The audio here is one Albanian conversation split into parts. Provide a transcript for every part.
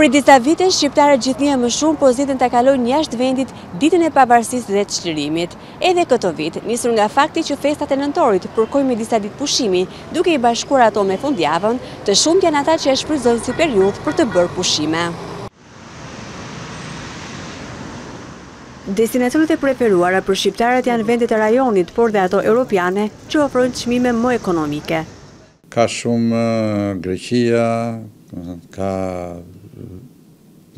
Prej disa vitesh, shqiptarët gjithnjë e më shumë po zgjedhin ta kalojnë jashtë vendit Ditën e Pavarësisë dhe Çlirimit. Edhe këtë vit, nisur nga fakti që festat e nëntorit përkojnë me disa ditë pushimi, duke i bashkuar ato me fundjavën, të shumtë janë ata që e shfrytëzojnë si periudhë për të bërë pushime. Destinacionet e preferuara për shqiptarët janë vendet e rajonit, por dhe ato europiane, që ofrojnë çmime më ekonomike. Ka shumë Greqia, ka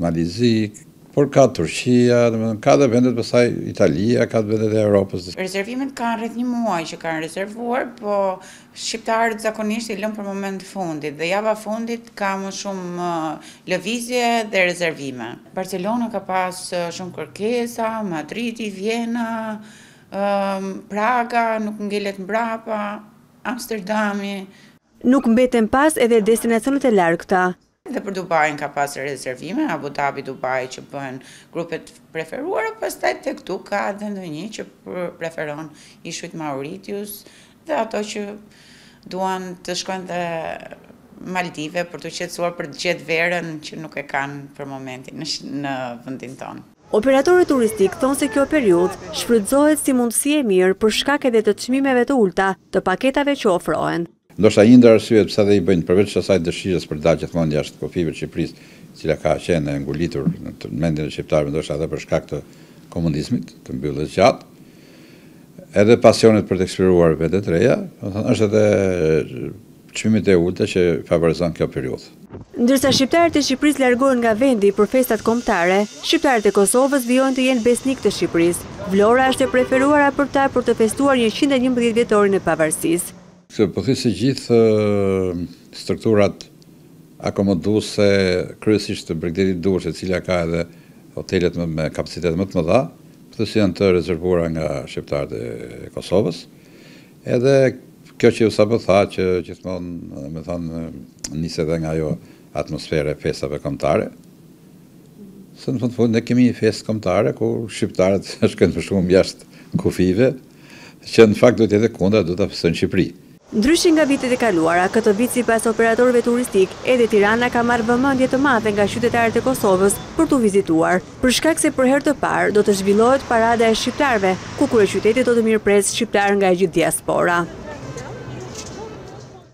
Malizi, por ka Turqia, domethënë ka dhe vendet pastaj Italia, ka vendet e Europës. Rezervimet kanë rreth një muaj që kanë rezervuar, po shqiptarët zakonisht i lënë për moment të fundit dhe java e fundit ka më shumë lëvizje dhe rezervime. Barcelona ka pas shumë kërkesa, Madridi, Vjena, Praga nuk ngelet mbrapa. Amsterdami. Nuk mbeten pas edhe destinacionet e largëta. Dhe për Dubain ka pas rezervime, Abu Dhabi, Dubai që bëhen grupet e preferuara, pastaj tek-tuk ka dhe ndonjë që preferon ishujt Mauritius dhe ato që duan të shkojnë te Maldive për t'u qetësuar për të gjet verën që nuk e kanë për momentin në vendin tonë. Operatorët turistikë thonë se kjo periudhë shfrytëzohet si mundësi e mirë për shkak edhe të çmimeve të ulëta të paketave që ofrohen. Ndoshta një ndër arsyet pse ata i bëjnë, përveç asaj dëshirës për të dalë gjithmonë jashtë kufijve të Shqipërisë, e cila ka qenë e ngulitur në mendjen e shqiptarëve, ndoshta edhe për shkak të komunizmit, të mbylljes së gjatë, edhe pasionet për të eksploruar vende të reja, domethënë është edhe Çmimet e ulëta që favorizon kjo periudhë. Ndërsa shqiptarët e Shqipërisë largohen nga vendi për festat kombëtare, shqiptarët e Kosovës vijojnë të jenë besnikë të Shqipërisë. Vlora është e preferuara për ta për të festuar njëqind e njëmbëdhjetë vjetorin e pavarësisë. Pothuajse të gjithë strukturat akomoduese, kryesisht bregdeti Durrës e cila ka edhe hotelet me kapacitet më të mëdha, pothuajse janë të rezervuara nga shqiptarët e Kosovës. Edhe kjo që ju sapo thatë që gjithmonë, domethënë, nis edhe nga ajo atmosfera e festave kombëtare, se në fund të fundit ne kemi një festë kombëtare ku shqiptarët shkojnë më shumë jashtë kufijve, që në fakt duhet të jetë e kundra, duhet ta festojnë në Shqipëri. Ndryshe nga vitet e kaluara, këtë vit sipas operatorëve turistikë, edhe Tirana ka marrë vëmendje të madhe nga qytetarët e Kosovës për t'u vizituar. për shkak se për herë të parë do të zhvillohet Parada e Shqiptarëve, ku kryeqyteti do të mirëpresë shqiptarë nga e gjithë diaspora.